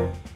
Bye.